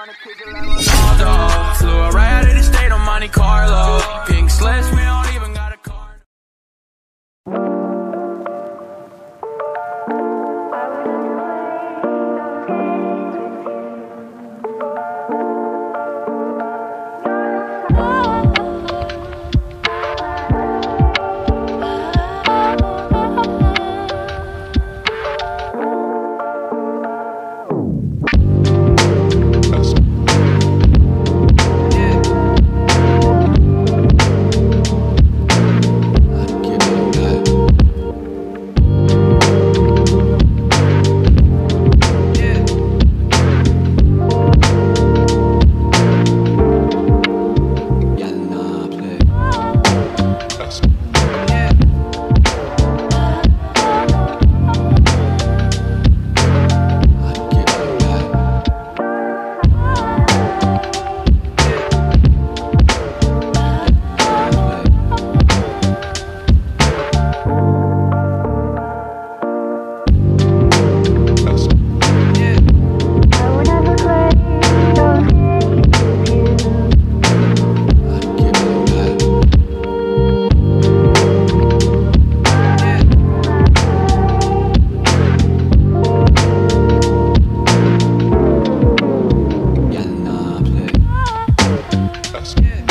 Flew right out of the state on Monte Carlo. Pink slips, we don't even Yeah.